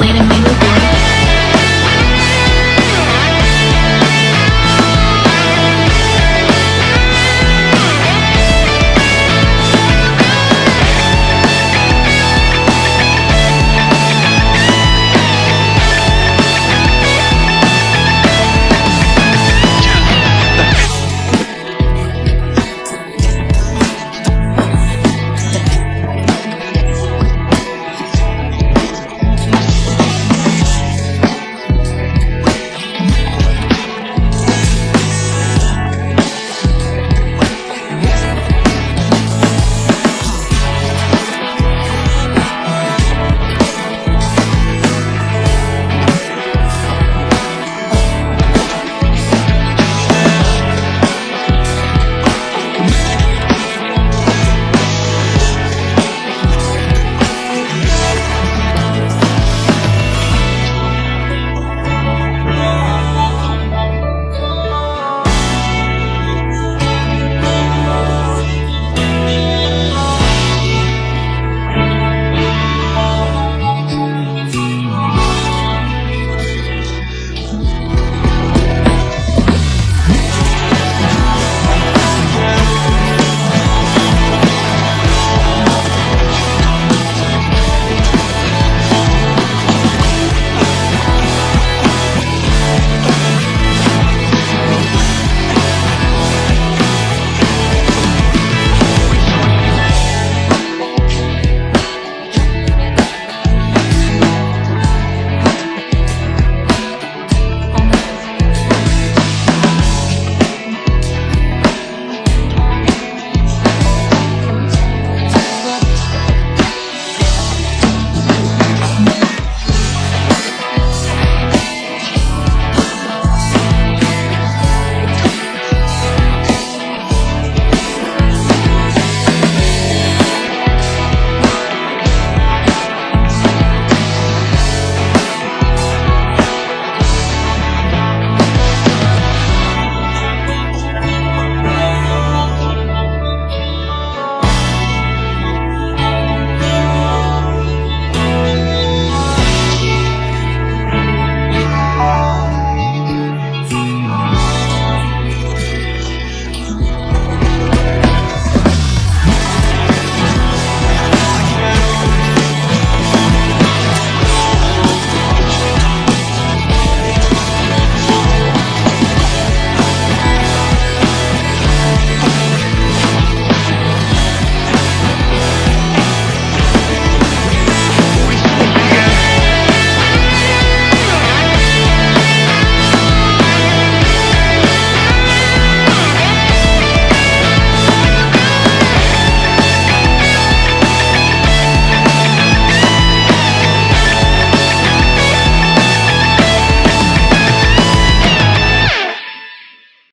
Wait a minute.